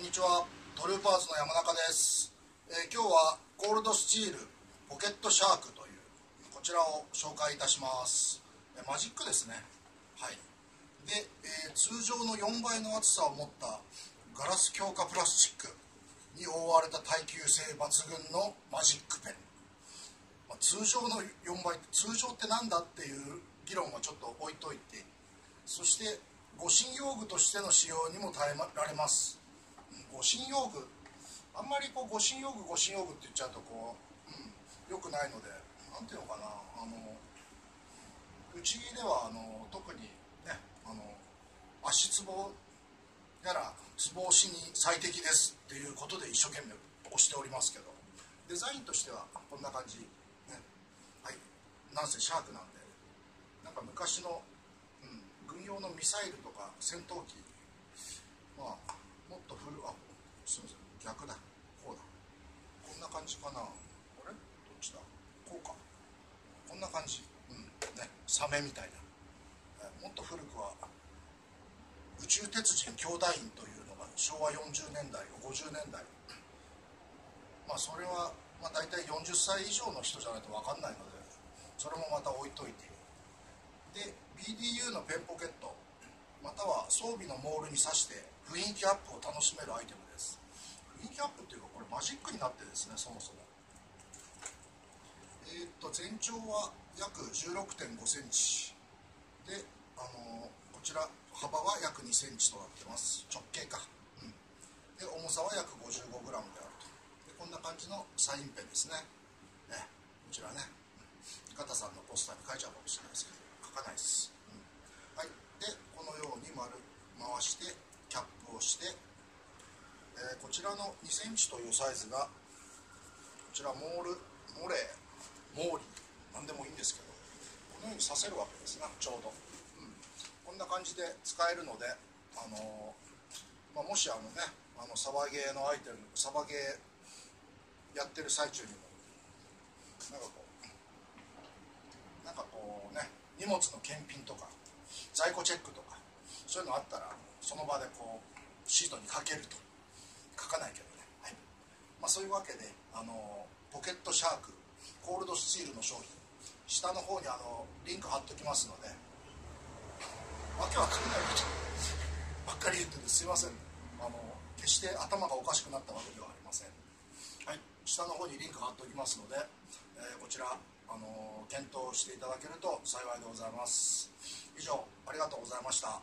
こんにちは。トルーパーズの山中です、えー今日はコールドスチールポケットシャークというこちらを紹介いたします。えーマジックですね。はい。で、えー通常の4倍の厚さを持ったガラス強化プラスチックに覆われた耐久性抜群のマジックペン。まあ通常の4倍通常ってなんだっていう議論はちょっと置いといてそして護身用具としての使用にも耐えられます。護身用具。あんまりこう護身用具護身用具って言っちゃうとこう、うん、よくないのでなんていうのかなあのうちではあの特にねあの足つぼやらつぼ押しに最適ですっていうことで一生懸命押しておりますけどデザインとしてはこんな感じ。ね。はい。なんせシャークなんでなんか昔の、うん、軍用のミサイルとか戦闘機。まああすみません。逆だ。こうだ。こんな感じかな。これ？どっちだ？こうか。こんな感じ。うん。ね。サメみたいなえもっと古くは宇宙鉄人兄弟院というのが昭和40年代50年代。まあそれは、まあ、大体40歳以上の人じゃないと分かんないのでそれもまた置いといて。で BDU のペンポケットまたは装備のモールに挿して雰囲気アップを楽しめるアイテムです。雰囲気アップっていうかこれマジックになってですねそもそも。えーっと全長は約1 6 5センチ。であのーこちら幅は約2センチとなってます。直径か、うん、で重さは約 55g であると。でこんな感じのサインペンですね。ねこちらね。片さんのポスターに書いちゃうかもしれないですけど書かないです、うん。はい。でこのように丸回してキャップをして、えーこちらの2センチというサイズがこちらモールモレーモーリーなんでもいいんですけどこのようにさせるわけですなちょうど、うん、こんな感じで使えるのであのーまあ、もしあのねあのサバゲーのアイテムサバゲーやってる最中にもなんかこうなんかこうね荷物の検品とか在庫チェックとかそういうのあったらその場でこうシートに書けると書かないけどね、はいまあ、そういうわけであのポケットシャークコールドスチールの商品下の方にあのリンク貼っときますのでわけわかんないこと ばっかり言っててすいません。あの決して頭がおかしくなったわけではありません。はい。下の方にリンク貼っておきますので、えーこちらあの検討していただけると幸いでございます。以上ありがとうございました。